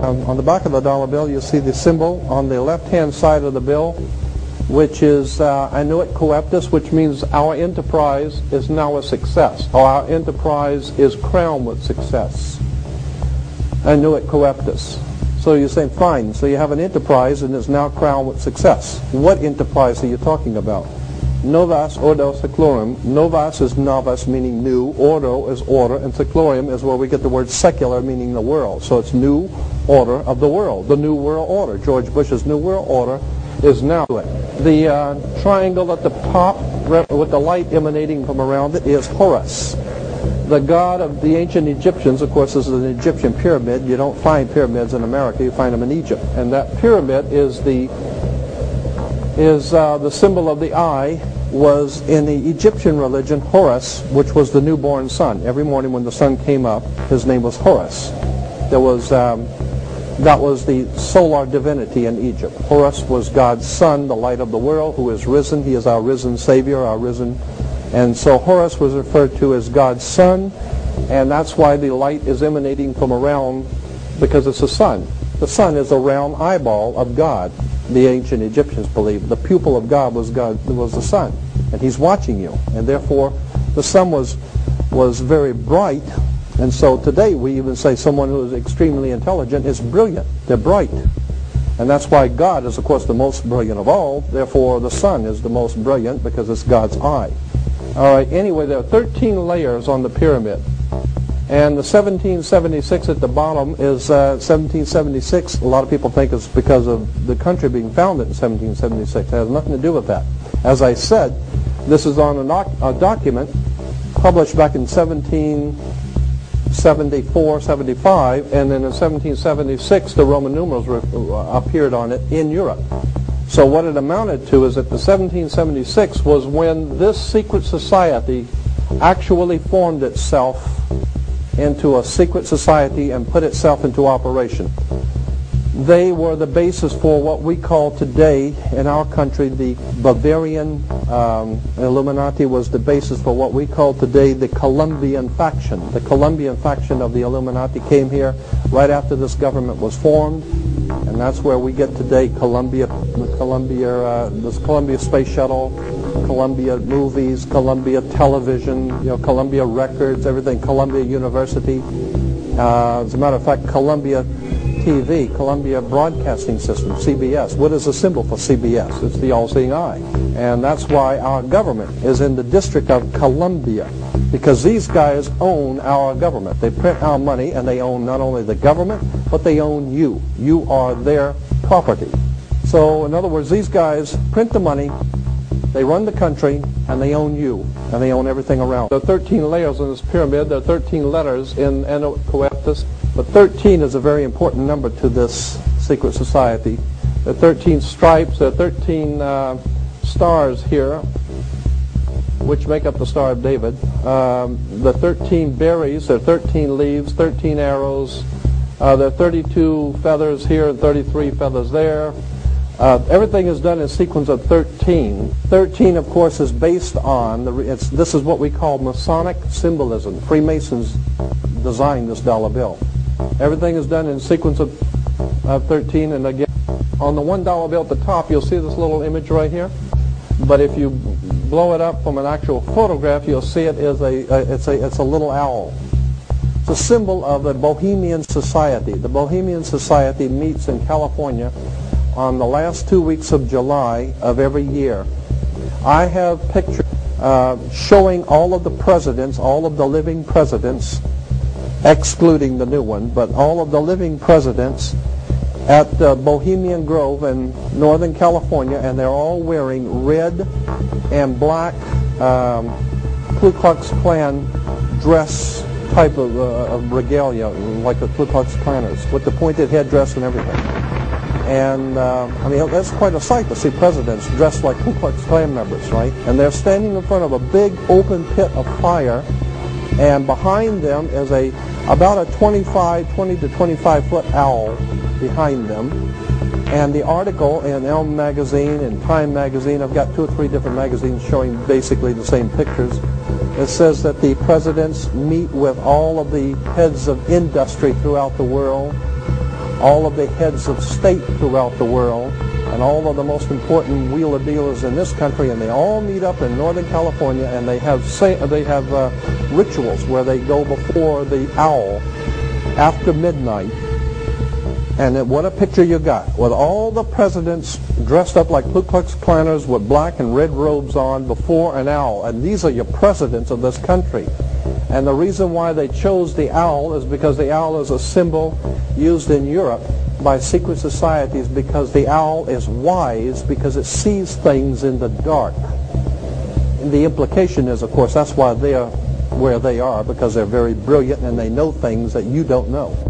Um, on the back of the dollar bill, you'll see the symbol on the left-hand side of the bill, which is uh, Annuit Coeptis, which means our enterprise is now a success, or our enterprise is crowned with success. Annuit Coeptis. So you're saying, fine, so you have an enterprise and it's now crowned with success. What enterprise are you talking about? Novas ordo seclorum. Novas is novus, meaning new. Ordo is order. And seclorum is where we get the word secular, meaning the world. So it's new order of the world. The new world order. George Bush's new world order is now it. The uh, triangle at the top with the light emanating from around it is Horus. The god of the ancient Egyptians, of course, this is an Egyptian pyramid. You don't find pyramids in America. You find them in Egypt. And that pyramid is the is uh, the symbol of the eye was in the Egyptian religion Horus, which was the newborn sun. Every morning when the sun came up, his name was Horus. There was um, that was the solar divinity in Egypt. Horus was God's son, the light of the world, who is risen. He is our risen Savior, our risen. And so Horus was referred to as God's son, and that's why the light is emanating from around, because it's the sun. The sun is a round eyeball of God the ancient Egyptians believed. The pupil of God was God was the sun, and He's watching you, and therefore the sun was was very bright. And so today we even say someone who is extremely intelligent is brilliant. They're bright. And that's why God is, of course, the most brilliant of all. Therefore, the sun is the most brilliant because it's God's eye. All right, anyway, there are 13 layers on the pyramid. And the 1776 at the bottom is uh, 1776. A lot of people think it's because of the country being founded in 1776. It has nothing to do with that. As I said, this is on a, a document published back in 1774, 75, and then in 1776 the Roman numerals uh, appeared on it in Europe. So what it amounted to is that the 1776 was when this secret society actually formed itself into a secret society and put itself into operation. They were the basis for what we call today in our country the Bavarian um, Illuminati was the basis for what we call today the Columbian faction. The Columbian faction of the Illuminati came here right after this government was formed, and that's where we get today Columbia, Columbia, uh, this Columbia space shuttle, Columbia Movies, Columbia Television, you know, Columbia Records, everything, Columbia University. Uh, as a matter of fact, Columbia TV, Columbia Broadcasting System, CBS. What is the symbol for CBS? It's the all-seeing eye. And that's why our government is in the District of Columbia, because these guys own our government. They print our money, and they own not only the government, but they own you. You are their property. So, in other words, these guys print the money, they run the country, and they own you, and they own everything around. There are 13 layers in this pyramid. There are 13 letters in Coeptis, but 13 is a very important number to this secret society. There are 13 stripes. There are 13 uh, stars here, which make up the Star of David. Um, the 13 berries, there are 13 leaves, 13 arrows. Uh, there are 32 feathers here and 33 feathers there. Uh, everything is done in sequence of 13. 13, of course, is based on, the, this is what we call Masonic symbolism. Freemasons designed this dollar bill. Everything is done in sequence of, of 13, and again, on the $1 bill at the top, you'll see this little image right here. But if you blow it up from an actual photograph, you'll see it is a, a, it's, a, it's a little owl. It's a symbol of the Bohemian Society. The Bohemian Society meets in California on the last two weeks of July of every year. I have pictures uh, showing all of the presidents, all of the living presidents, excluding the new one, but all of the living presidents at uh, Bohemian Grove in Northern California, and they're all wearing red and black um, Ku Klux Klan dress type of, uh, of regalia, like the Ku Klux Klanners, with the pointed headdress and everything. And uh, I mean, that's quite a sight to see presidents dressed like Ku Klux Klan members, right? And they're standing in front of a big open pit of fire, and behind them is a about a 25, 20 to 25 foot owl behind them. And the article in Elm Magazine and Time Magazine, I've got two or three different magazines showing basically the same pictures. It says that the presidents meet with all of the heads of industry throughout the world, all of the heads of state throughout the world, and all of the most important wheeler dealers in this country, and they all meet up in Northern California, and they have they have uh, rituals where they go before the owl after midnight. And what a picture you got, with all the presidents dressed up like Ku Klux Klanners with black and red robes on before an owl. And these are your presidents of this country. And the reason why they chose the owl is because the owl is a symbol used in Europe by secret societies because the owl is wise because it sees things in the dark. And the implication is, of course, that's why they're where they are because they're very brilliant and they know things that you don't know.